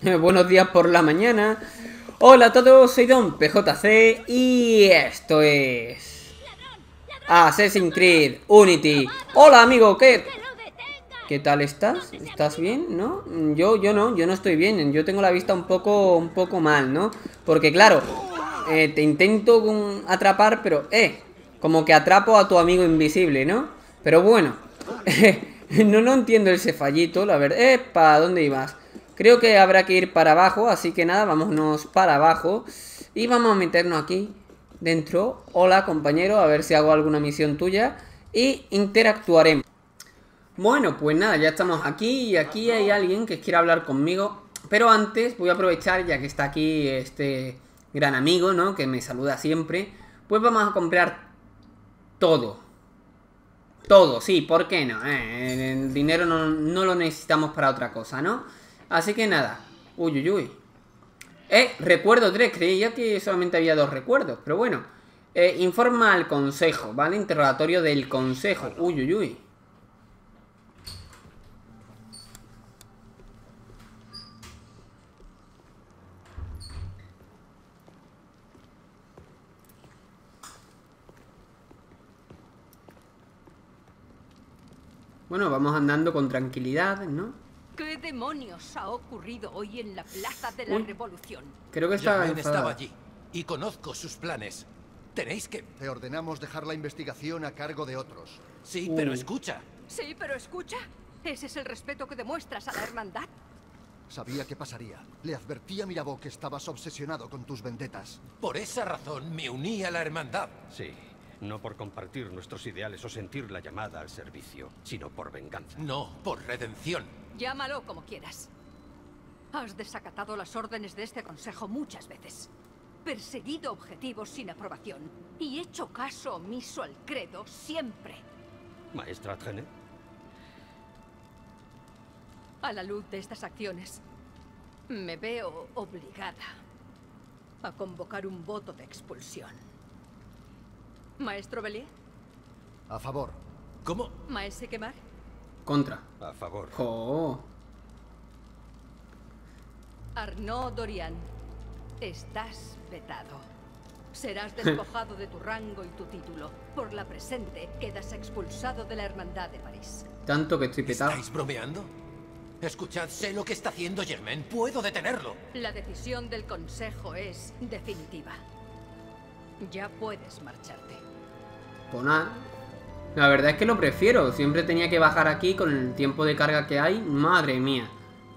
Buenos días por la mañana. Hola a todos, soy Don PJC y esto es... Assassin's Creed Unity. Hola amigo, ¿qué? ¿Qué tal estás? ¿Estás bien? ¿No? Yo, yo no, yo no estoy bien. Yo tengo la vista un poco, un poco mal, ¿no? Porque claro, eh, te intento atrapar, pero... Eh, como que atrapo a tu amigo invisible, ¿no? Pero bueno, no, no entiendo ese fallito, la verdad. ¿para ¿dónde ibas? Creo que habrá que ir para abajo, así que nada, vámonos para abajo. Y vamos a meternos aquí dentro. Hola compañero, a ver si hago alguna misión tuya. Y interactuaremos. Bueno, pues nada, ya estamos aquí y aquí hay alguien que quiere hablar conmigo. Pero antes voy a aprovechar, ya que está aquí este gran amigo, ¿no? Que me saluda siempre. Pues vamos a comprar todo. Todo, sí, ¿por qué no? Eh, el dinero no, no lo necesitamos para otra cosa, ¿no? Así que nada. Uy, uy, uy. Eh, recuerdo 3. Creía que solamente había dos recuerdos. Pero bueno. Eh, informa al consejo, ¿vale? Interrogatorio del consejo. Uy, uy, uy. Bueno, vamos andando con tranquilidad, ¿no? ¿Qué demonios ha ocurrido hoy en la Plaza de la Revolución? Creo que estaba, estaba allí y conozco sus planes. Tenéis que... Te ordenamos dejar la investigación a cargo de otros. Sí, pero escucha. Sí, pero escucha. ¿Ese es el respeto que demuestras a la hermandad? Sabía que pasaría. Le advertí a Mirabó que estabas obsesionado con tus vendetas. Por esa razón me uní a la hermandad. Sí, no por compartir nuestros ideales o sentir la llamada al servicio, sino por venganza. No, por redención. Llámalo como quieras. Has desacatado las órdenes de este consejo muchas veces. Perseguido objetivos sin aprobación. Y hecho caso omiso al credo siempre. Maestra Trene. A la luz de estas acciones, me veo obligada a convocar un voto de expulsión. Maestro Bellier. A favor. ¿Cómo? Maese Quemar. Contra. A favor. Oh. Arnaud Dorian, estás vetado. Serás despojado de tu rango y tu título. Por la presente, quedas expulsado de la Hermandad de París. Tanto que estoy petado. ¿Estáis bromeando? Escuchad, sé lo que está haciendo Germain. Puedo detenerlo. La decisión del Consejo es definitiva. Ya puedes marcharte. Nada, la verdad es que lo prefiero. Siempre tenía que bajar aquí con el tiempo de carga que hay. Madre mía.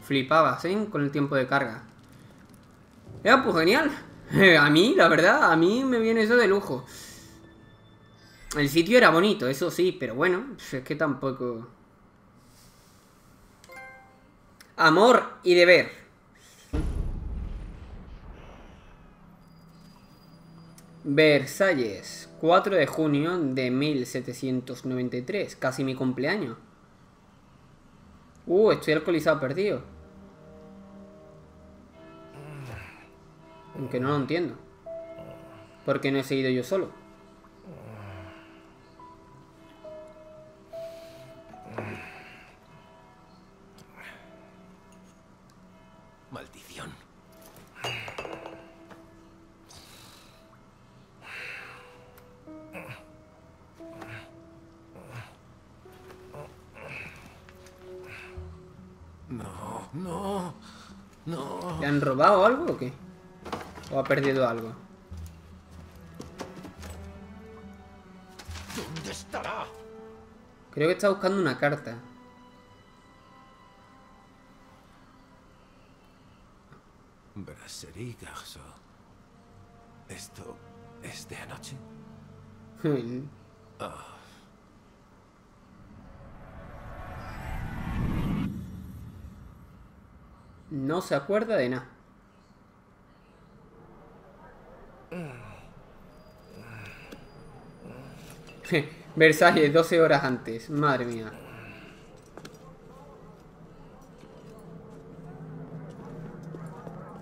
Flipabas, ¿eh? Con el tiempo de carga. Ya, pues genial. A mí, la verdad, a mí me viene eso de lujo. El sitio era bonito, eso sí, pero bueno, es que tampoco... Amor y deber. Versalles. 4 de junio de 1793, casi mi cumpleaños. Uh, estoy alcoholizado perdido. Aunque no lo entiendo. Porque no he seguido yo solo. Han robado algo o qué? ¿O ha perdido algo? ¿Dónde estará? Creo que está buscando una carta. Brasserie Garçon. ¿Esto es de anoche? ah. No se acuerda de nada. Versalles, 12 horas antes. Madre mía.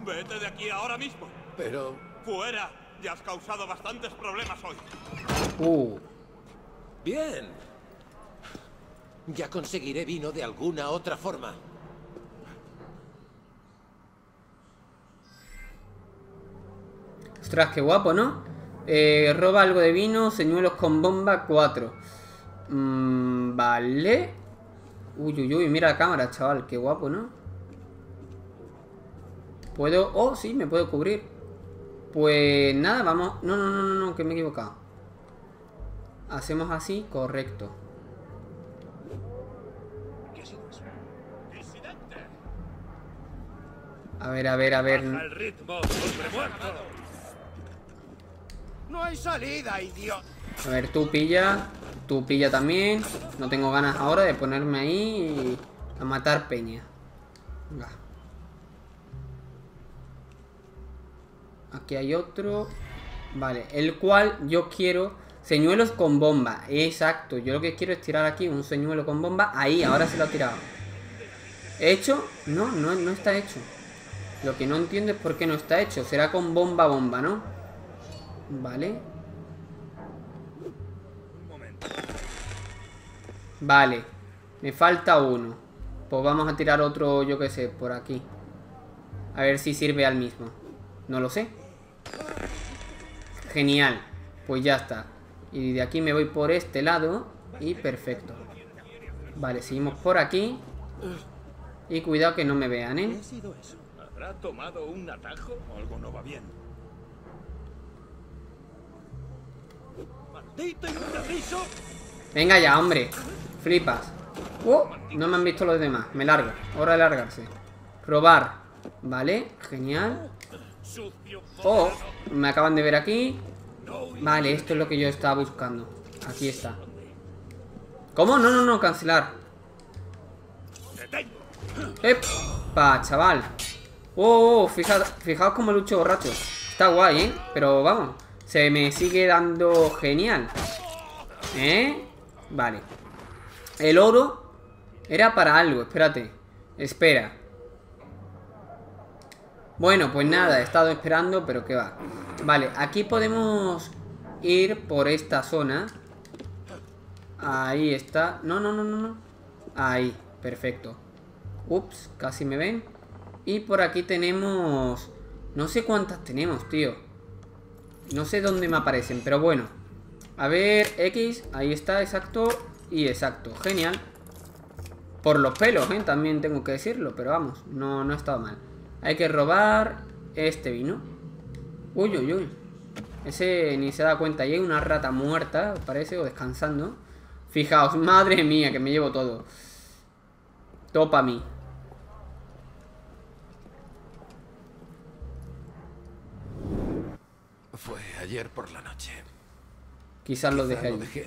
Vete de aquí ahora mismo. Pero... Fuera. Ya has causado bastantes problemas hoy. Uh. Bien. Ya conseguiré vino de alguna otra forma. Ostras, qué guapo, ¿no? Eh, roba algo de vino, señuelos con bomba 4. Mm, vale. Uy, uy, uy, mira la cámara, chaval. Qué guapo, ¿no? Puedo... Oh, sí, me puedo cubrir. Pues nada, vamos... No, no, no, no, no, que me he equivocado. Hacemos así, correcto. A ver, a ver, a ver. No hay salida, idiota. A ver, tú pilla. Tú pilla también. No tengo ganas ahora de ponerme ahí a matar peña. Venga. Aquí hay otro. Vale, el cual yo quiero... Señuelos con bomba. Exacto. Yo lo que quiero es tirar aquí un señuelo con bomba. Ahí, ahora se lo ha tirado. ¿Hecho? No, no, no está hecho. Lo que no entiendo es por qué no está hecho. Será con bomba bomba, ¿no? Vale. Vale. Me falta uno. Pues vamos a tirar otro, yo qué sé, por aquí. A ver si sirve al mismo. No lo sé. Genial. Pues ya está. Y de aquí me voy por este lado. Y perfecto. Vale, seguimos por aquí. Y cuidado que no me vean, ¿eh? ¿Habrá tomado un atajo? Algo no va bien. ¡Maldito indeciso! Venga ya, hombre. Flipas. Oh, no me han visto los demás. Me largo. Hora de largarse. Robar. Vale, genial. Oh, me acaban de ver aquí. Vale, esto es lo que yo estaba buscando. Aquí está. ¿Cómo? No, no, no, cancelar. ¡Epa, chaval! ¡Oh, oh, fija- fijaos cómo lucho borracho! Está guay, ¿eh? Pero vamos, se me sigue dando genial. ¿Eh? Vale. El oro era para algo, espérate. Espera. Bueno, pues nada, he estado esperando, pero qué va. Vale, aquí podemos ir por esta zona. Ahí está. No, no, no, no, no. Ahí, perfecto. Ups, casi me ven. Y por aquí tenemos... No sé cuántas tenemos, tío. No sé dónde me aparecen, pero bueno. A ver, X, ahí está, exacto. Y exacto, genial. Por los pelos, ¿eh? También tengo que decirlo, pero vamos, no, no ha estado mal. Hay que robar este vino. Uy, uy, uy. Ese ni se da cuenta. Y hay una rata muerta, parece, o descansando. Fijaos, madre mía, que me llevo todo. Todo para mí. Ayer por la noche. Quizás lo Quizá dejé lo allí. dejé.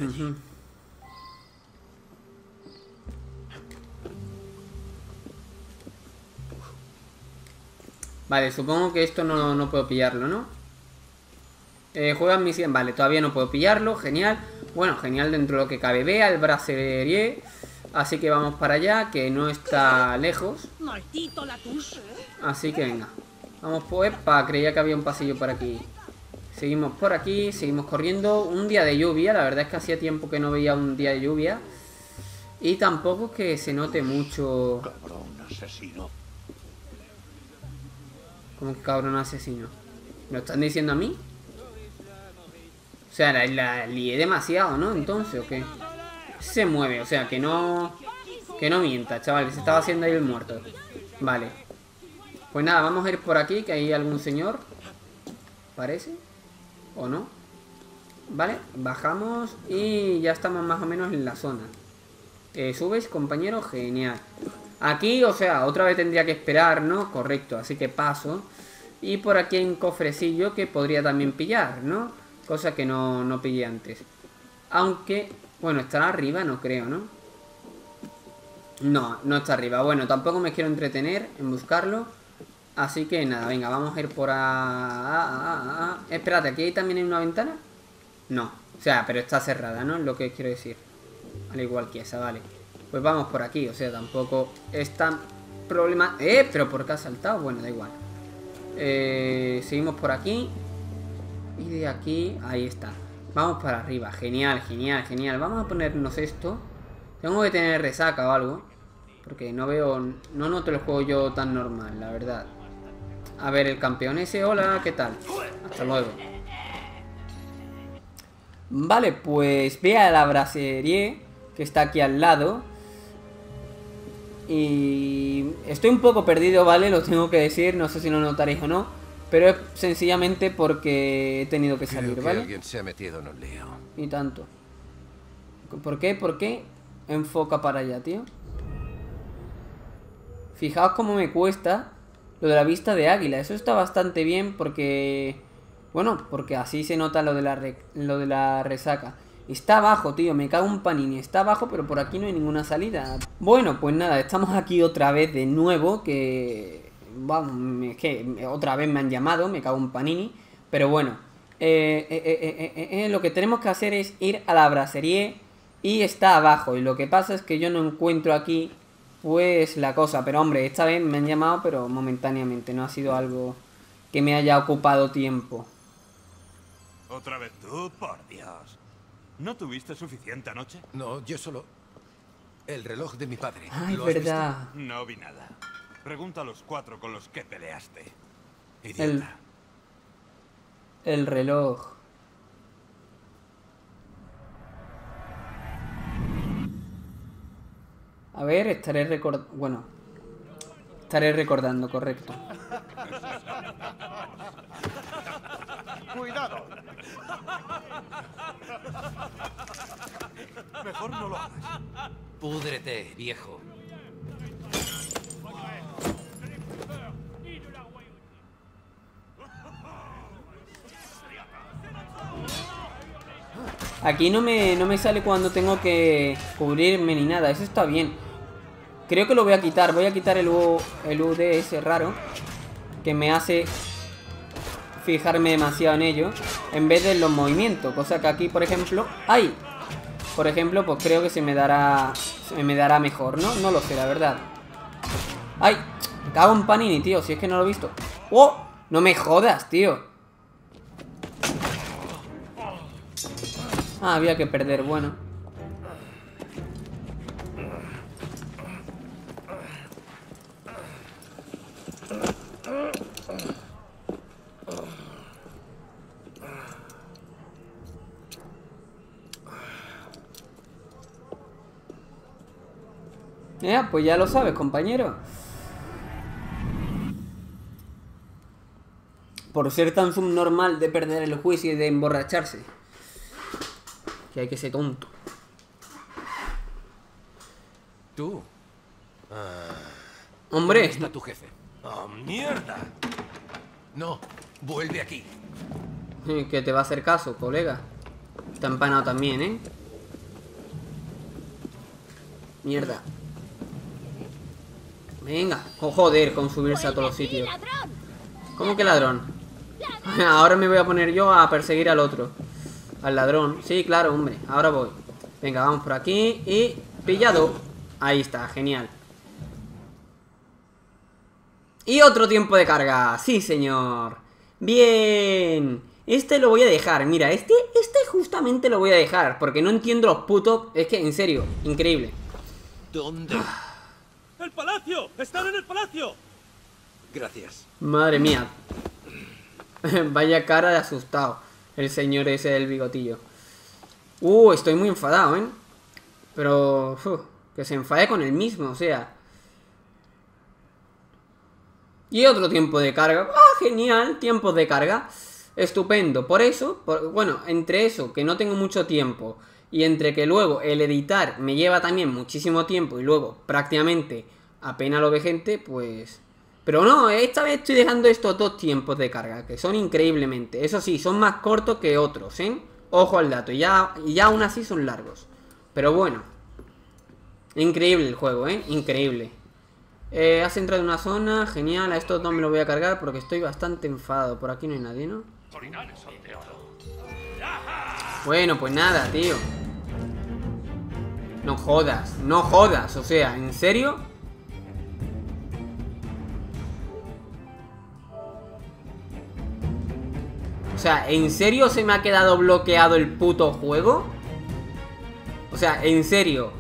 Vale, supongo que esto no, no puedo pillarlo, ¿no? Eh, juegan misión. Vale, todavía no puedo pillarlo. Genial. Bueno, genial dentro de lo que cabe. Vea el brasserie. Así que vamos para allá, que no está lejos. Latus. Así que venga. Vamos pues, pa, creía que había un pasillo por aquí. Seguimos por aquí, seguimos corriendo. Un día de lluvia, la verdad es que hacía tiempo que no veía un día de lluvia. Y tampoco es que se note mucho. Cabrón asesino. Como que cabrón asesino. ¿Me lo están diciendo a mí? O sea, la, la lié demasiado, ¿no? Entonces, ¿o qué? Se mueve, o sea, que no... Que no mienta, chaval, que se estaba haciendo ahí el muerto. Vale. Pues nada, vamos a ir por aquí, que hay algún señor. Parece. ¿O no? Vale, bajamos y ya estamos más o menos en la zona. Eh, ¿Subes, compañero? Genial. Aquí, o sea, otra vez tendría que esperar, ¿no? Correcto, así que paso. Y por aquí hay un cofrecillo que podría también pillar, ¿no? Cosa que no, no pillé antes. Aunque, bueno, estará arriba, no creo, ¿no? No, no está arriba. Bueno, tampoco me quiero entretener en buscarlo. Así que nada, venga, vamos a ir por a... a- a- a- Espérate, ¿aquí hay también hay una ventana? No, o sea, pero está cerrada, ¿no? Es lo que quiero decir. Al igual que esa, vale. Pues vamos por aquí, o sea, tampoco es tan problema... ¡Eh! ¿Pero por qué ha saltado? Bueno, da igual. Eh, seguimos por aquí. Y de aquí, ahí está. Vamos para arriba, genial, genial, genial. Vamos a ponernos esto. Tengo que tener resaca o algo. Porque no veo, no noto el juego yo tan normal, la verdad. A ver el campeón ese. Hola, ¿qué tal? Hasta luego. Vale, pues ve a la brasserie que está aquí al lado. Y estoy un poco perdido, ¿vale? Lo tengo que decir, no sé si lo notaréis o no. Pero es sencillamente porque he tenido que Creo salir, que ¿vale? alguien se ha metido en un lío. Y tanto. ¿Por qué? ¿Por qué enfoca para allá, tío? Fijaos cómo me cuesta lo de la vista de águila. Eso está bastante bien porque... Bueno, porque así se nota lo de la, lo de la resaca. Está abajo, tío. Me cago un panini. Está abajo, pero por aquí no hay ninguna salida. Bueno, pues nada. Estamos aquí otra vez de nuevo. Que... Vamos, es que otra vez me han llamado. Me cago un panini. Pero bueno. eh, eh, eh, lo que tenemos que hacer es ir a la brasserie. Y está abajo. Y lo que pasa es que yo no encuentro aquí pues la cosa, pero hombre, esta vez me han llamado, pero momentáneamente, no ha sido algo que me haya ocupado tiempo. ¿Otra vez tú? Por Dios. ¿No tuviste suficiente anoche? No, yo solo... El reloj de mi padre. Ay, ¿Lo has visto? verdad. No vi nada. Pregunta a los cuatro con los que peleaste. Idiota. El, el reloj. A ver, estaré recordando... Bueno. Estaré recordando, correcto. ¡Cuidado! Mejor no lo hagas. Púdrete, viejo. Aquí no me, no me sale cuando tengo que cubrirme ni nada. Eso está bien. Creo que lo voy a quitar. Voy a quitar el, U, el UD ese raro. Que me hace fijarme demasiado en ello. En vez de los movimientos. Cosa que aquí, por ejemplo... ¡Ay! Por ejemplo, pues creo que se me dará... Se me dará mejor, ¿no? No lo sé, la verdad. ¡Ay! Me cago en Panini, tío. Si es que no lo he visto. ¡Oh! No me jodas, tío. Ah, había que perder, bueno. Ya, pues ya lo sabes, compañero. Por ser tan subnormal de perder el juicio y de emborracharse. Que hay que ser tonto. Tú. Hombre, ¿Dónde está tu jefe? ¡Oh, mierda! No, vuelve aquí. que te va a hacer caso, colega. Está empanado también, ¿eh? Mierda. Venga, oh, joder, con subirse a todos los sitios. ¿Cómo que ladrón? Ahora me voy a poner yo a perseguir al otro. Al ladrón. Sí, claro, hombre. Ahora voy. Venga, vamos por aquí y... Pillado. Ahí está, genial. Y otro tiempo de carga. Sí, señor. Bien. Este lo voy a dejar. Mira, este, este justamente lo voy a dejar. Porque no entiendo los putos... Es que, en serio, increíble. ¿Dónde? ¡El palacio! ¡Están en el palacio! Gracias. Madre mía. Vaya cara de asustado. El señor ese del bigotillo. Uh, estoy muy enfadado, ¿eh? Pero... que se enfade con el mismo, o sea... Y otro tiempo de carga. ¡Ah, genial! Tiempo de carga. Estupendo. Por eso, por- bueno, entre eso, que no tengo mucho tiempo, y entre que luego el editar me lleva también muchísimo tiempo, y luego prácticamente apenas lo ve gente, pues... Pero no, esta vez estoy dejando estos dos tiempos de carga, que son increíblemente. Eso sí, son más cortos que otros, ¿eh? Ojo al dato, y ya, ya aún así son largos. Pero bueno. Increíble el juego, ¿eh? Increíble. Eh, has entrado en una zona, genial. A estos dos me lo voy a cargar porque estoy bastante enfadado. Por aquí no hay nadie, ¿no? Bueno, pues nada, tío. No jodas, no jodas. O sea, ¿en serio? Sea, ¿en serio se me ha quedado bloqueado el puto juego? O sea, ¿en serio?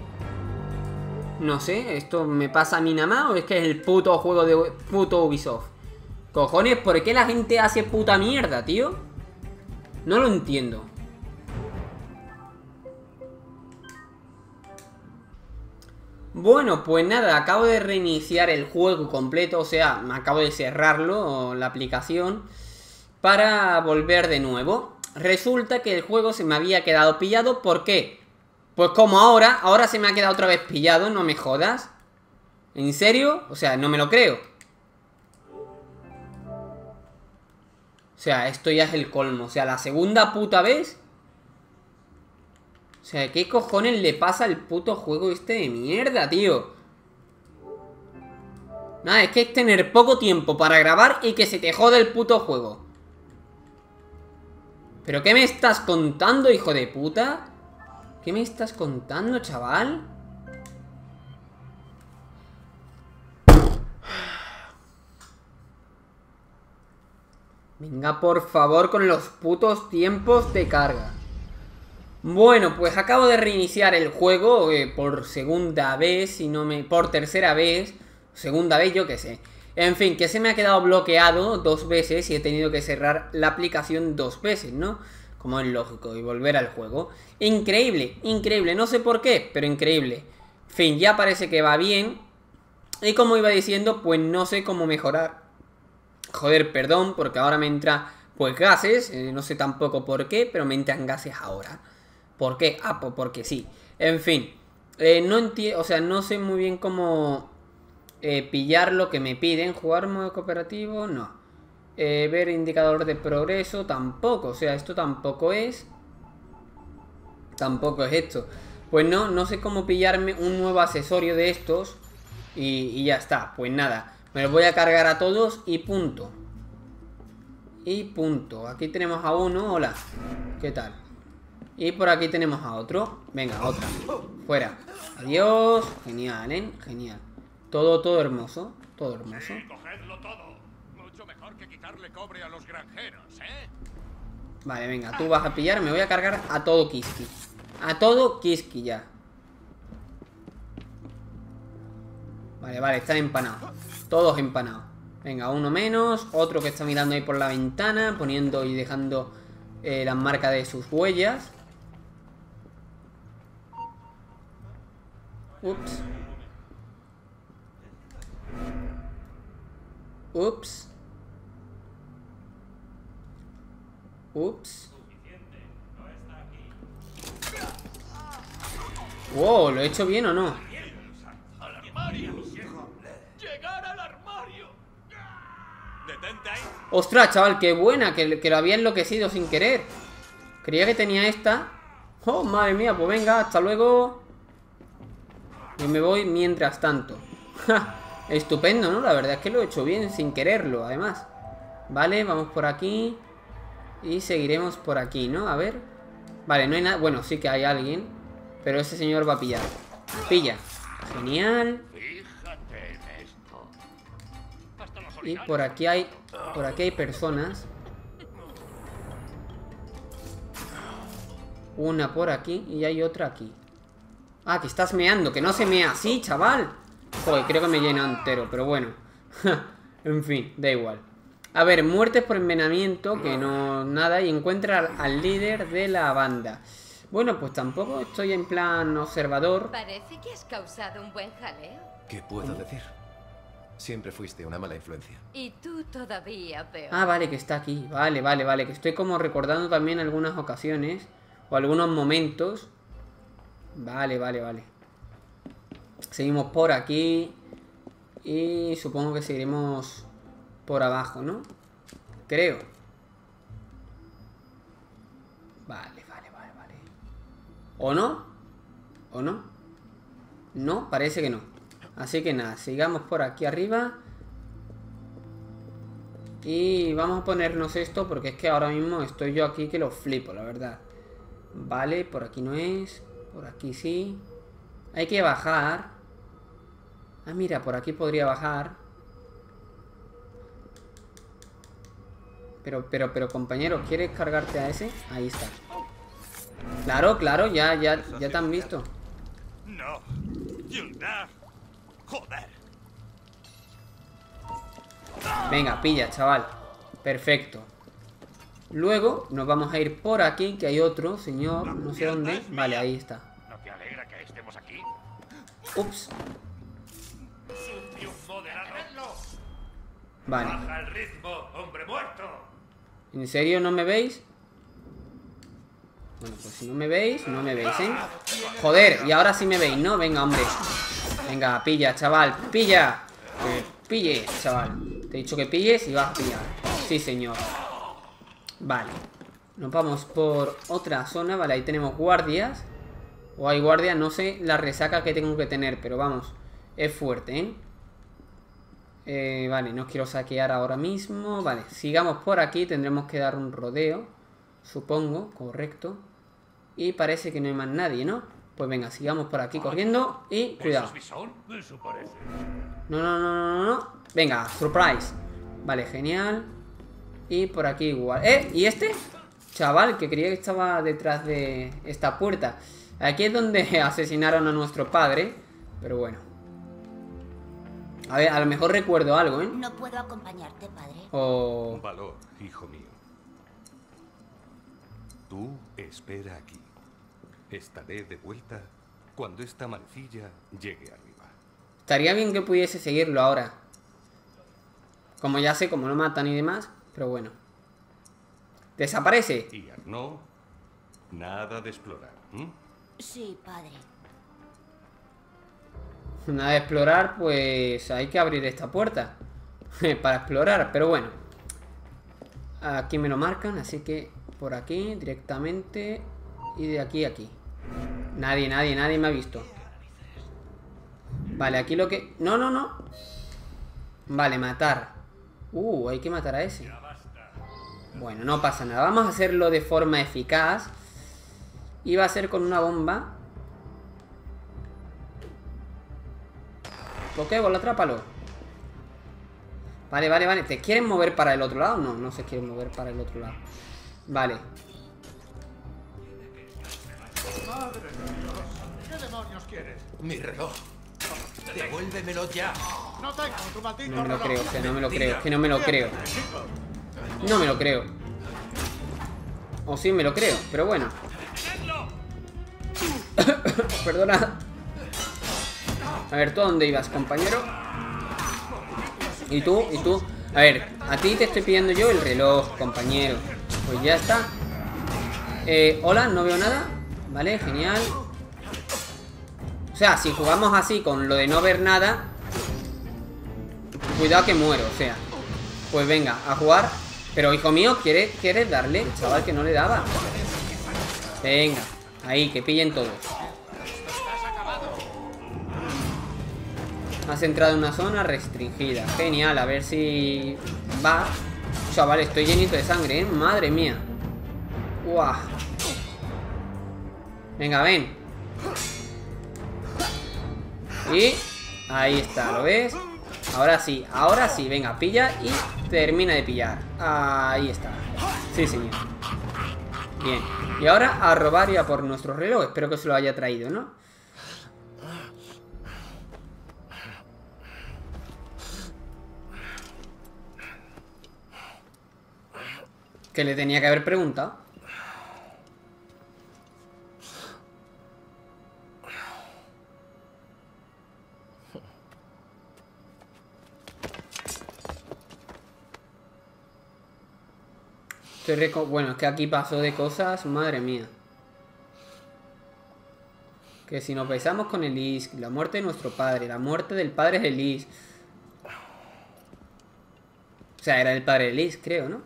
No sé, ¿esto me pasa a mí nada más o es que es el puto juego de puto Ubisoft? Cojones, ¿por qué la gente hace puta mierda, tío? No lo entiendo. Bueno, pues nada, acabo de reiniciar el juego completo, o sea, me acabo de cerrarlo, la aplicación, para volver de nuevo. Resulta que el juego se me había quedado pillado, ¿por qué? Pues como ahora, ahora se me ha quedado otra vez pillado, no me jodas. ¿En serio? O sea, no me lo creo. O sea, esto ya es el colmo. O sea, la segunda puta vez. O sea, ¿qué cojones le pasa al puto juego este de mierda, tío? Nada, es que es tener poco tiempo para grabar y que se te jode el puto juego. ¿Pero qué me estás contando, hijo de puta? ¿Qué me estás contando, chaval? Venga, por favor, con los putos tiempos de carga. Bueno, pues acabo de reiniciar el juego eh, por segunda vez, si no me... Por tercera vez, segunda vez, yo qué sé. En fin, que se me ha quedado bloqueado dos veces y he tenido que cerrar la aplicación dos veces, ¿no? Como es lógico, y volver al juego. Increíble, increíble, no sé por qué, pero increíble. En fin, ya parece que va bien. Y como iba diciendo, pues no sé cómo mejorar. Joder, perdón, porque ahora me entra pues gases, eh, no sé tampoco por qué, pero me entran gases ahora. ¿Por qué? Ah, pues porque sí. En fin, eh, no entiendo, o sea, no sé muy bien cómo eh, pillar lo que me piden. ¿Jugar modo cooperativo? No. Eh, ver indicador de progreso, tampoco. O sea, esto tampoco es. Tampoco es esto. Pues no, no sé cómo pillarme un nuevo accesorio de estos. Y, ya está, pues nada. Me los voy a cargar a todos y punto. Y punto. Aquí tenemos a uno. Hola. ¿Qué tal? Y por aquí tenemos a otro. Venga, otra. Fuera. Adiós. Genial, ¿eh? Genial. Todo, todo hermoso. Todo hermoso. cogedlo todo. Mucho mejor que quitarle cobre a los granjeros, ¿eh? Vale, venga, tú vas a pillar. Me voy a cargar a todo Kiski. A todo Kiski ya. Vale, vale, están empanados. Todos empanados. Venga, uno menos. Otro que está mirando ahí por la ventana. Poniendo y dejando eh, las marcas de sus huellas. Ups. Ups. Ups. Wow, ¿lo he hecho bien o no? ¡Al armario! Ostras, chaval, qué buena, que, lo había enloquecido sin querer. Creía que tenía esta. Oh, madre mía, pues venga, hasta luego. Y me voy mientras tanto. Estupendo, ¿no? La verdad es que lo he hecho bien, sin quererlo, además. Vale, vamos por aquí. Y seguiremos por aquí, ¿no? A ver. Vale, no hay nada. Bueno, sí que hay alguien. Pero ese señor va a pillar. Pilla. Genial. Y por aquí hay. Por aquí hay personas. Una por aquí y hay otra aquí. Ah, que estás meando, que no se mea así, chaval. Joder, creo que me llena entero, pero bueno. en fin, da igual. A ver, muertes por envenenamiento, que no nada, y encuentra al, al líder de la banda. Bueno, pues tampoco estoy en plan observador. Parece que has causado un buen jaleo. ¿Qué puedo decir? Siempre fuiste una mala influencia. Y tú todavía peor. Ah, vale, que está aquí. Vale, vale, vale. Que estoy como recordando también algunas ocasiones. O algunos momentos. Vale, vale, vale. Seguimos por aquí. Y supongo que seguiremos por abajo, ¿no? Creo. Vale, vale, vale, vale. ¿O no? ¿O no? No, parece que no. Así que nada, sigamos por aquí arriba. Y vamos a ponernos esto porque es que ahora mismo estoy yo aquí que lo flipo, la verdad. Vale, por aquí no es. Por aquí sí. Hay que bajar. Ah, mira, por aquí podría bajar. Pero, pero, pero, compañero, ¿quieres cargarte a ese? Ahí está. Claro, claro, ya, ya, ya te han visto. No. Joder. Venga, pilla, chaval. Perfecto. Luego nos vamos a ir por aquí, que hay otro señor, no sé dónde. Vale, ahí está. Ups. Vale. el ritmo, hombre muerto. ¿En serio no me veis? Bueno, pues si no me veis, no me veis, ¿eh? Joder, y ahora sí me veis, ¿no? Venga, hombre. Venga, pilla, chaval, pilla. Que pille, chaval. Te he dicho que pilles y vas a pillar. Sí, señor. Vale. Nos vamos por otra zona. Vale, ahí tenemos guardias. O hay guardias, no sé la resaca que tengo que tener, pero vamos. Es fuerte, ¿eh? Eh, vale, no quiero saquear ahora mismo. Vale, sigamos por aquí. Tendremos que dar un rodeo. Supongo, correcto. Y parece que no hay más nadie, ¿no? Pues venga, sigamos por aquí corriendo. Y cuidado. No, no, no, no, no, no. Venga, surprise. Vale, genial. Y por aquí igual. ¡Eh! ¿Y este? Chaval, que creía que estaba detrás de esta puerta. Aquí es donde asesinaron a nuestro padre. Pero bueno. A ver, a lo mejor recuerdo algo, ¿eh? No puedo acompañarte, padre. O... Valor, hijo mío. Tú espera aquí. Estaré de vuelta cuando esta mancilla llegue arriba. Estaría bien que pudiese seguirlo ahora. Como ya sé, como lo matan y demás. Pero bueno. Desaparece. Y Arnaud, nada de explorar. ¿m? Sí, padre. Nada de explorar, pues hay que abrir esta puerta. Para explorar, pero bueno. Aquí me lo marcan, así que por aquí directamente. Y de aquí a aquí. Nadie, nadie, nadie me ha visto. Vale, aquí lo que... No, no, no. Vale, matar. Uh, hay que matar a ese. Bueno, no pasa nada. Vamos a hacerlo de forma eficaz. Y va a ser con una bomba. Pokéball, atrápalo. Vale, vale, vale. ¿Te quieren mover para el otro lado? No, no se quieren mover para el otro lado. Vale. Mi reloj. Devuélvemelo ya. No me lo creo, que no me lo creo, que no me lo creo. No me lo creo. O sí me lo creo, pero bueno. Perdona. A ver, ¿tú a dónde ibas, compañero? ¿Y tú? ¿Y tú? A ver, a ti te estoy pidiendo yo el reloj, compañero. Pues ya está. Eh, hola, no veo nada. Vale, genial. O sea, si jugamos así con lo de no ver nada Cuidado que muero, o sea Pues venga, a jugar Pero hijo mío, ¿quieres, ¿quieres darle? Chaval, que no le daba Venga, ahí, que pillen todos Has entrado en una zona restringida. Genial, a ver si va. Chaval, estoy llenito de sangre, ¿eh? Madre mía. Guau. Venga, ven. Y ahí está, ¿lo ves? Ahora sí, ahora sí, venga, pilla y termina de pillar. Ahí está. Sí, señor Bien, y ahora a robar y a por nuestro reloj. Espero que se lo haya traído, ¿no? Que le tenía que haber preguntado Estoy reco- bueno, es que aquí pasó de cosas, madre mía. Que si nos besamos con Elise, la muerte de nuestro padre, la muerte del padre de Elise. O sea, era el padre de Elise, creo, ¿no?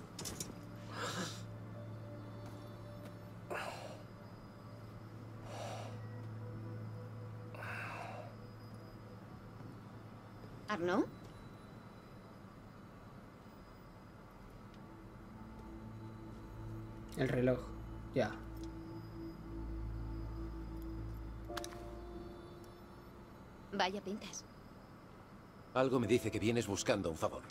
¿Arnaud? El reloj. Ya. Vaya pintas. Algo me dice que vienes buscando un favor.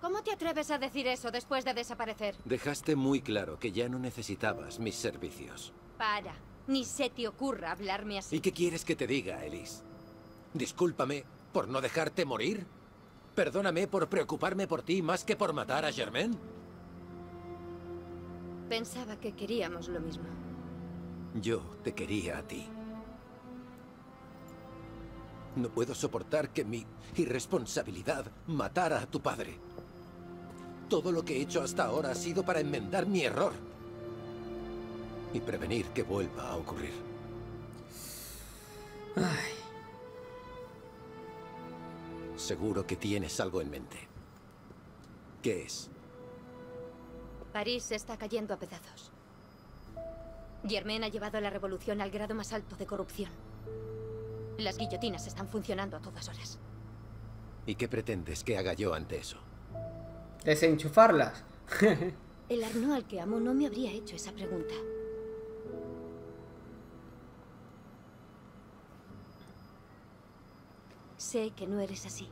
¿Cómo te atreves a decir eso después de desaparecer? Dejaste muy claro que ya no necesitabas mis servicios. Para. Ni se te ocurra hablarme ¿Y así. qué quieres que te diga, Elise? ¿Discúlpame por no dejarte morir? Perdóname por preocuparme por ti más que por matar a Germain. Pensaba que queríamos lo mismo. Yo te quería a ti. No puedo soportar que mi irresponsabilidad matara a tu padre. Todo lo que he hecho hasta ahora ha sido para enmendar mi error. Y prevenir que vuelva a ocurrir. Ay, Seguro que tienes algo en mente. ¿Qué es? París se está cayendo a pedazos. Germain ha llevado la revolución al grado más alto de corrupción. Las guillotinas están funcionando a todas horas. ¿Y qué pretendes que haga yo ante eso? desenchufarlas. El Arnaud al que amo no me habría hecho esa pregunta. Sé que no eres así.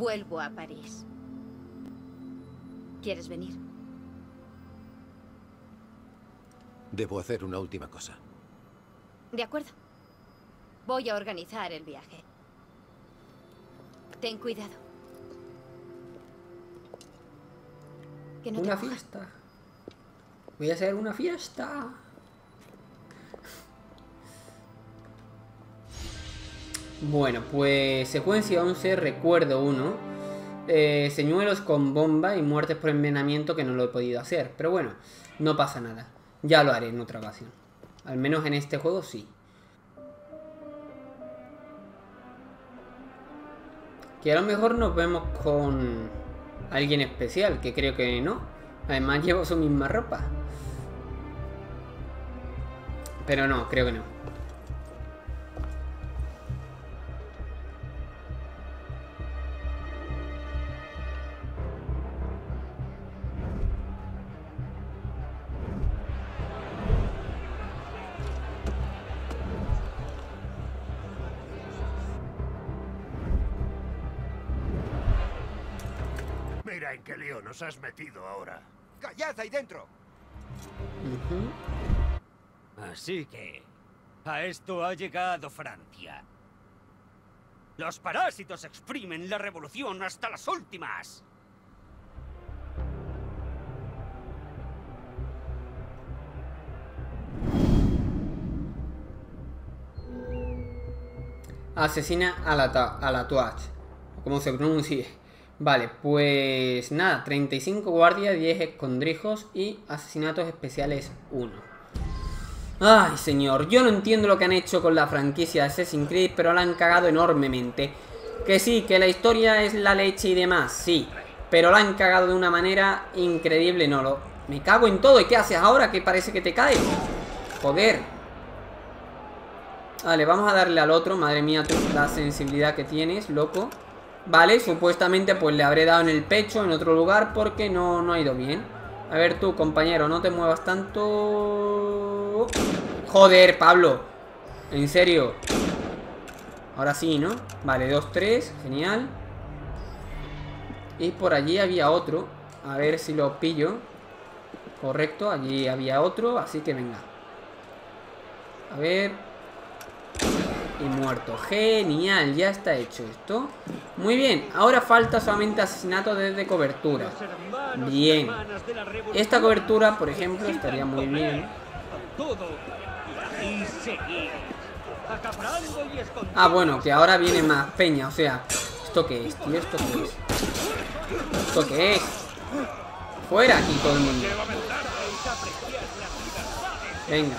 Vuelvo a París. ¿Quieres venir? Debo hacer una última cosa. De acuerdo. Voy a organizar el viaje. Ten cuidado. Que no te Una coja. fiesta. Voy a hacer una fiesta. Bueno, pues secuencia 11, recuerdo 1. Eh, señuelos con bomba y muertes por envenenamiento que no lo he podido hacer. Pero bueno, no pasa nada. Ya lo haré en otra ocasión. Al menos en este juego sí. Que a lo mejor nos vemos con alguien especial, que creo que no. Además llevo su misma ropa. Pero no, creo que no. Nos has metido ahora. ¡Callad ahí dentro! Así que... A esto ha llegado Francia. Los parásitos exprimen la revolución hasta las últimas. Asesina a la, a la. Como se pronuncie. Vale, pues nada, 35 guardias, 10 escondrijos y asesinatos especiales 1. Ay, señor, yo no entiendo lo que han hecho con la franquicia de Assassin's Creed, pero la han cagado enormemente. Que sí, que la historia es la leche y demás, sí. Pero la han cagado de una manera increíble, no lo... Me cago en todo, ¿y qué haces ahora? Que parece que te caes. Joder. Vale, vamos a darle al otro. Madre mía, tú, la sensibilidad que tienes, loco. Vale, supuestamente pues le habré dado en el pecho en otro lugar porque no, no ha ido bien. A ver tú, compañero, no te muevas tanto... Joder, Pablo. En serio. Ahora sí, ¿no? Vale, 2, 3, genial. Y por allí había otro. A ver si lo pillo. Correcto, allí había otro, así que venga. A ver. Y muerto. Genial, ya está hecho esto. Muy bien, ahora falta solamente asesinato desde cobertura. Bien. Esta cobertura, por ejemplo, estaría muy bien. Ah, bueno, que ahora viene más peña, o sea... ¿Esto qué es, tío? ¿Esto qué es? ¿Esto qué es? Fuera aquí todo el mundo. Venga.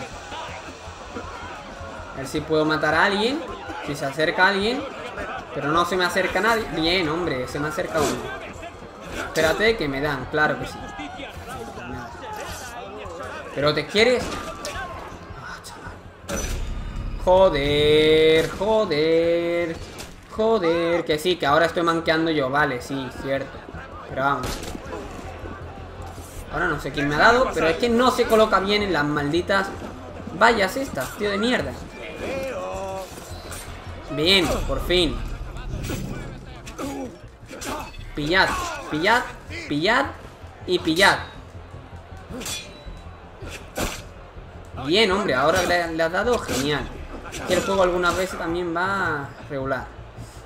Ver si puedo matar a alguien. Si se acerca alguien. Pero no se me acerca nadie. Bien, hombre, se me acerca uno. Espérate que me dan, claro que sí. ¿Pero te quieres? Ah. Joder, joder. Joder, que sí, que ahora estoy manqueando yo. Vale, sí, cierto. Pero vamos. Ahora no sé quién me ha dado, pero es que no se coloca bien en las malditas vallas estas, tío de mierda. Bien, por fin. Pillad, pillad, pillad y pillad. Bien, hombre, ahora le, le has dado genial. Que el juego algunas veces también va regular.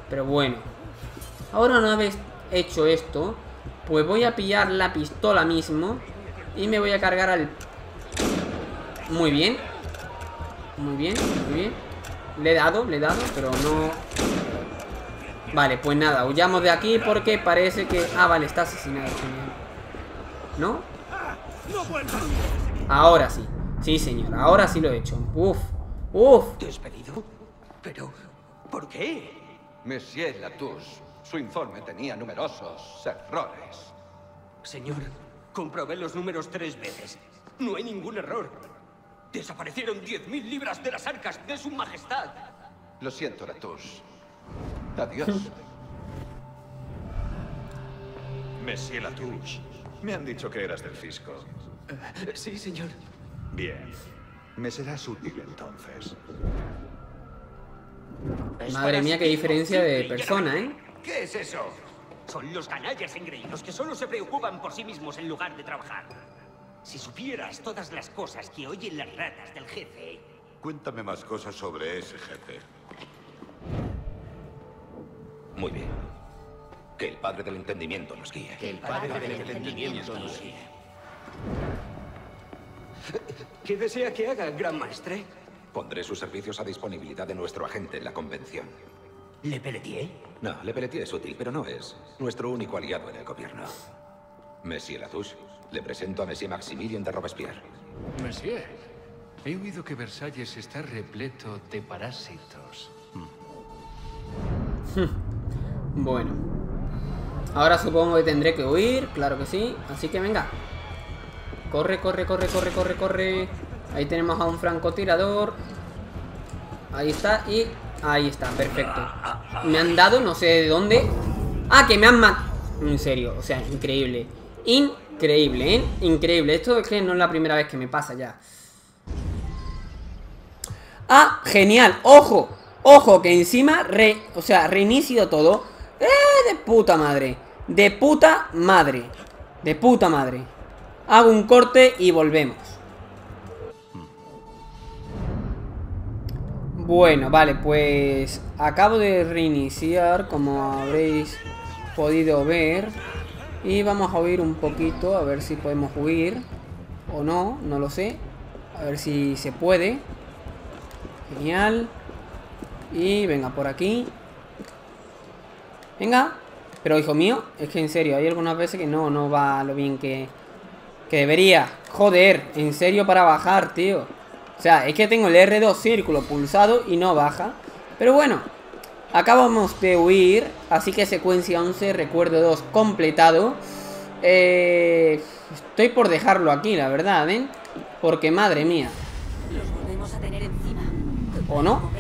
Pero bueno. Ahora una vez hecho esto, pues voy a pillar la pistola mismo y me voy a cargar al... Muy bien. Muy bien, muy bien. Le he dado, le he dado, pero no... Vale, pues nada, huyamos de aquí porque parece que... Ah, vale, está asesinado. Genial. ¿No? Ahora sí. Sí, señor. Ahora sí lo he hecho. Uf. Uf. ¿Despedido? ¿Pero por qué? Monsieur Latouche, su informe tenía numerosos errores. Señor, comprobé los números tres veces. No hay ningún error. Desaparecieron 10.000 libras de las arcas de su majestad. Lo siento, Latouche. Adiós. Monsieur Latouche, me han dicho que eras del fisco. sí, señor. Bien. Me serás útil entonces. Madre mía, qué diferencia de persona, ¿eh? ¿Qué es eso? Son los canallas engreídos que solo se preocupan por sí mismos en lugar de trabajar. Si supieras todas las cosas que oyen las ratas del jefe... Cuéntame más cosas sobre ese jefe. Muy bien. Que el padre del entendimiento nos guíe. Que el padre del entendimiento nos guíe. ¿Qué desea que haga, gran maestre? Pondré sus servicios a disponibilidad de nuestro agente en la convención. ¿Le Pelletier? No, Le Pelletier es útil, pero no es nuestro único aliado en el gobierno. Monsieur Latouche, le presento a Monsieur Maximilien de Robespierre. Monsieur, he oído que Versalles está repleto de parásitos. Bueno. Ahora supongo que tendré que huir, claro que sí. Así que venga. Corre, corre, corre, corre, corre, corre. Ahí tenemos a un francotirador. Ahí está y... Ahí está, perfecto. Me han dado, no sé de dónde. Ah, que me han matado. En serio, o sea, increíble. Increíble, ¿eh? Increíble. Esto es que no es la primera vez que me pasa ya. Ah, genial. Ojo, ojo, que encima re... O sea, reinicio todo. ¡Eh! De puta madre. De puta madre. De puta madre. Hago un corte y volvemos. Bueno, vale, pues acabo de reiniciar, como habréis podido ver. Y vamos a huir un poquito, a ver si podemos huir. O no, no lo sé. A ver si se puede. Genial. Y venga, por aquí. Venga. Pero hijo mío, es que en serio, hay algunas veces que no, no va lo bien que, que debería. Joder, en serio para bajar, tío. O sea, es que tengo el R2 círculo pulsado y no baja. Pero bueno, acabamos de huir. Así que secuencia 11, recuerdo 2 completado. Eh, estoy por dejarlo aquí, la verdad, ¿eh? Porque madre mía. Los volvemos a tener encima. ¿O no?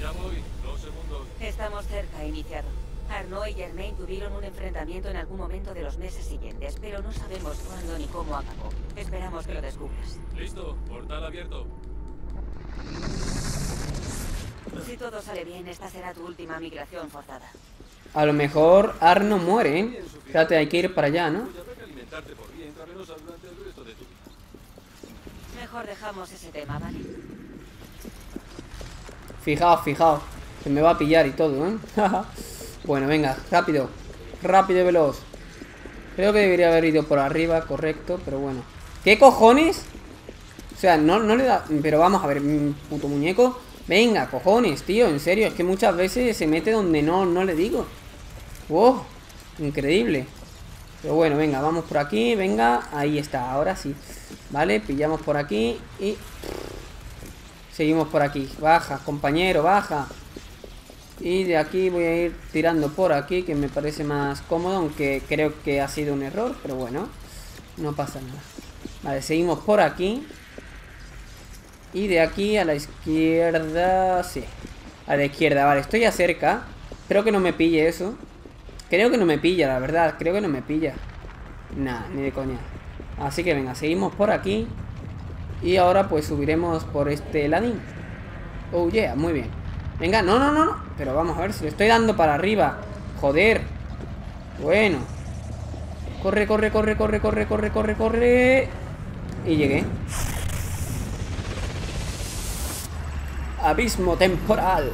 Ya voy, dos segundos. Estamos cerca, iniciado. Arnaud y Germain tuvieron un enfrentamiento en algún momento de los meses siguientes, pero no sabemos cuándo ni cómo acabó. Esperamos que lo descubras. Listo, portal abierto. Si todo sale bien, esta será tu última migración forzada. A lo mejor Arno muere, ¿eh? Fíjate, hay que ir para allá, ¿no? Mejor dejamos ese tema, ¿vale? Fijaos, fijaos. Se me va a pillar y todo, ¿eh? bueno, venga, rápido. Rápido y veloz. Creo que debería haber ido por arriba, correcto, pero bueno. ¿Qué cojones? O sea, no, no le da... Pero vamos a ver, puto muñeco. Venga, cojones, tío, en serio. Es que muchas veces se mete donde no, no le digo. Wow, increíble. Pero bueno, venga, vamos por aquí, venga. Ahí está, ahora sí. Vale, pillamos por aquí y... Seguimos por aquí. Baja, compañero, baja. Y de aquí voy a ir tirando por aquí, que me parece más cómodo, aunque creo que ha sido un error, pero bueno, no pasa nada. Vale, seguimos por aquí. Y de aquí a la izquierda, sí. A la izquierda, vale, estoy ya cerca. Creo que no me pille eso. Creo que no me pilla, la verdad, creo que no me pilla. Nah, ni de coña. Así que venga, seguimos por aquí. Y ahora pues subiremos por este ladín. Oh yeah, muy bien. Venga, no, no, no, no. Pero vamos a ver, si lo estoy dando para arriba. Joder. Bueno. Corre, corre, corre, corre, corre, corre, corre, corre. Y llegué. Abismo temporal.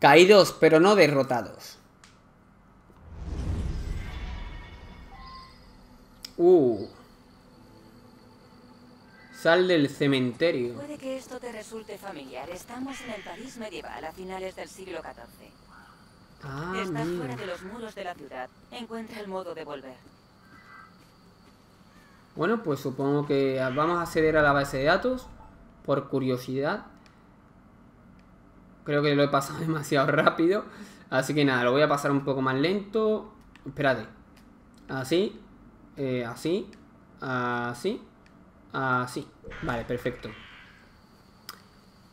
Caídos, pero no derrotados. Uh. Sal del cementerio. Puede que esto te resulte familiar. Estamos en el París medieval a finales del siglo XIV. Ah, Estás mira. fuera de los muros de la ciudad. Encuentra el modo de volver. Bueno, pues supongo que vamos a acceder a la base de datos por curiosidad. Creo que lo he pasado demasiado rápido. Así que nada, lo voy a pasar un poco más lento. Espérate. Así. eh, así. Así. Así. Vale, perfecto.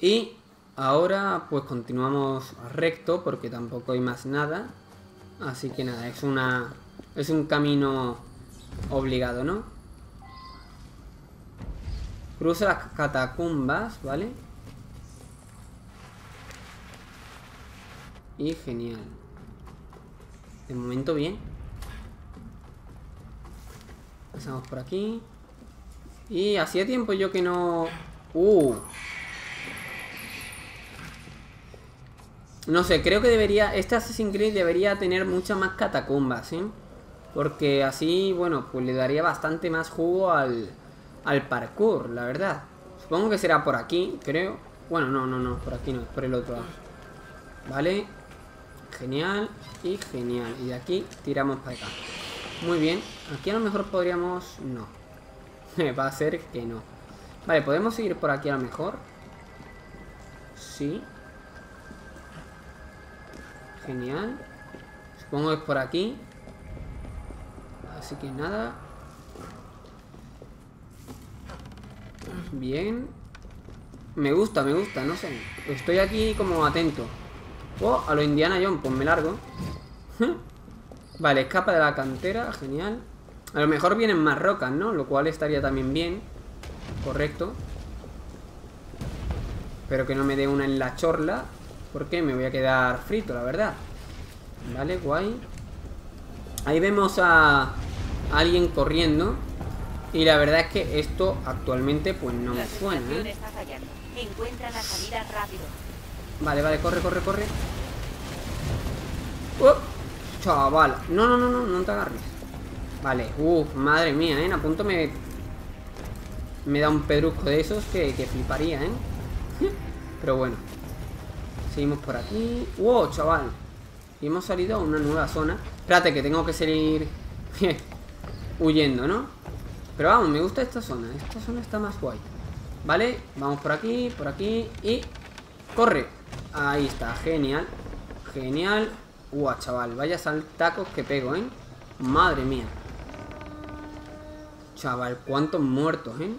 Y ahora pues continuamos recto porque tampoco hay más nada. Así que nada, es una... Es un camino obligado, ¿no? Cruza las catacumbas, ¿vale? Y genial. De momento bien. Pasamos por aquí. Y hacía tiempo yo que no... Uh. No sé, creo que debería... Este Assassin's Creed debería tener muchas más catacumbas, ¿eh? Porque así, bueno, pues le daría bastante más jugo al, al parkour, la verdad. Supongo que será por aquí, creo. Bueno, no, no, no, por aquí no, por el otro lado. Vale. Genial y genial. Y de aquí tiramos para acá. Muy bien. Aquí a lo mejor podríamos... No. Va a ser que no. Vale, ¿podemos seguir por aquí a lo mejor? Sí. Genial. Supongo que es por aquí. Así que nada. Bien. Me gusta, me gusta, no sé. Estoy aquí como atento. Oh, a lo Indiana Jones, pues me largo. vale, escapa de la cantera, genial. A lo mejor vienen más rocas, ¿no? Lo cual estaría también bien. Correcto. Espero que no me dé una en la chorla. Porque me voy a quedar frito, la verdad. Vale, guay. Ahí vemos a alguien corriendo. Y la verdad es que esto actualmente pues no me suena, ¿eh? Encuentra la salida. Vale, vale, corre, corre, corre. ¡Oh! Chaval. No, no, no, no, no te agarres. Vale, uff, madre mía, ¿eh? A punto me... Me da un pedrusco de esos que, que fliparía, ¿eh? Pero bueno. Seguimos por aquí. ¡Wow, chaval! Y hemos salido a una nueva zona. Espérate, que tengo que seguir huyendo, ¿no? Pero vamos, me gusta esta zona. Esta zona está más guay. Vale, vamos por aquí, por aquí y... ¡Corre! Ahí está, genial. Genial. Uah, chaval, vaya saltacos que pego, ¿eh? Madre mía. Chaval, cuántos muertos, ¿eh?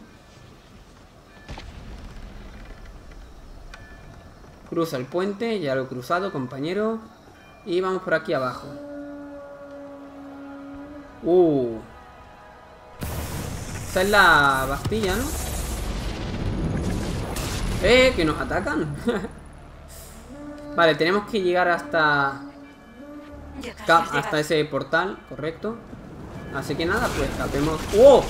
Cruza el puente, ya lo he cruzado, compañero. Y vamos por aquí abajo. Uh. Esta es la Bastilla, ¿no? ¡Eh! Que nos atacan. vale, tenemos que llegar hasta... Hasta ese portal, correcto. Así que nada, pues escapemos. ¡Oh!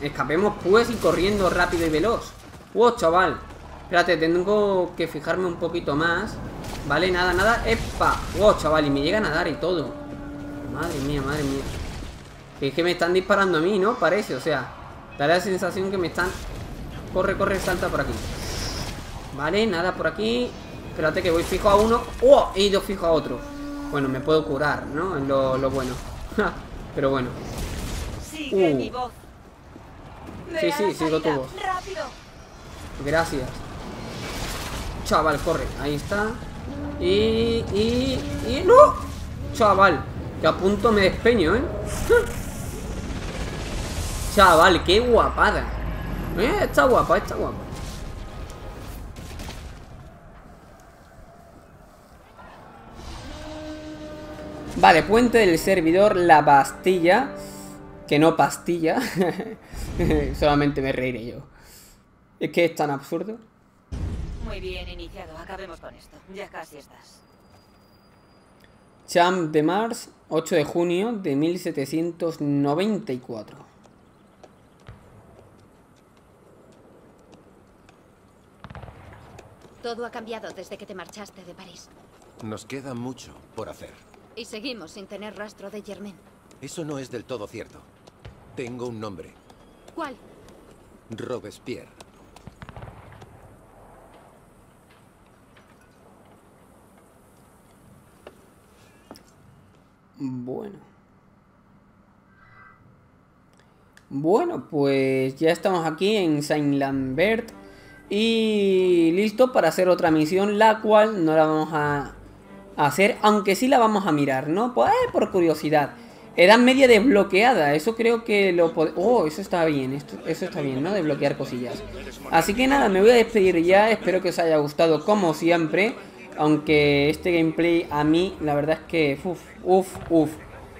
Escapemos pues y corriendo rápido y veloz. ¡Oh, chaval! Espérate, tengo que fijarme un poquito más. Vale, nada, nada. ¡Epa! ¡Oh, chaval! Y me llega a nadar y todo. Madre mía, madre mía. Es que me están disparando a mí, ¿no? Parece, o sea. Da la sensación que me están... Corre, corre, salta por aquí. Vale, nada por aquí. Espérate que voy fijo a uno. ¡Oh! He ido fijo a otro. Bueno, me puedo curar, ¿no? Es lo, lo bueno. Pero bueno. Sigue Uh. mi voz. Ve Sí, sí, sigo tu voz. Gracias. Chaval, corre. Ahí está. Y... Y... Y... ¡No! Chaval. Que a punto me despeño, ¿eh? Chaval, qué guapada. ¿Eh? Está guapa, está guapa. Vale, puente del servidor, la pastilla. Que no pastilla. Solamente me reiré yo. Es que es tan absurdo. Muy bien, iniciado. Acabemos con esto. Ya casi estás. Champ de Mars, 8 de junio de 1794. Todo ha cambiado desde que te marchaste de París. Nos queda mucho por hacer. Y seguimos sin tener rastro de Germain. Eso no es del todo cierto. Tengo un nombre. ¿Cuál? Robespierre. Bueno. Bueno, pues ya estamos aquí en Saint Lambert y listo para hacer otra misión, la cual no la vamos a hacer, aunque sí la vamos a mirar, ¿no? Pues por curiosidad. Edad media desbloqueada, eso creo que lo Oh, eso está bien, esto, eso está bien, ¿no? Desbloquear cosillas. Así que nada, me voy a despedir ya, espero que os haya gustado como siempre. Aunque este gameplay a mí, la verdad es que... Uf, uf, uf.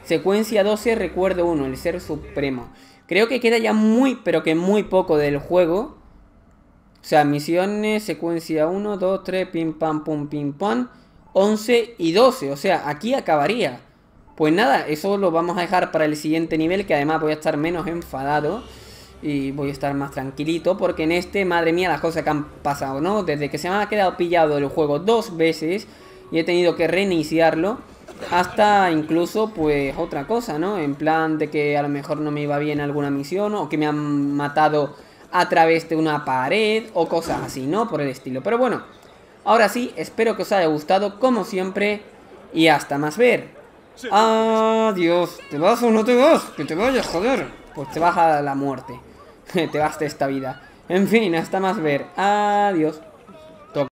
Secuencia 12, recuerdo 1, el ser supremo. Creo que queda ya muy, pero que muy poco del juego. O sea, misiones, secuencia 1, 2, 3, pim pam pum pim pam. 11 y 12, o sea, aquí acabaría. Pues nada, eso lo vamos a dejar para el siguiente nivel, que además voy a estar menos enfadado. Y voy a estar más tranquilito, porque en este, madre mía, las cosas que han pasado, ¿no? Desde que se me ha quedado pillado el juego dos veces y he tenido que reiniciarlo, hasta incluso, pues, otra cosa, ¿no? En plan de que a lo mejor no me iba bien alguna misión, o que me han matado a través de una pared, o cosas así, ¿no? Por el estilo. Pero bueno, ahora sí, espero que os haya gustado, como siempre, y hasta más ver. Adiós. ¿Te vas o no te vas? Que te vayas, joder. Pues te vas a la muerte. te vas de esta vida. En fin, hasta más ver. Adiós.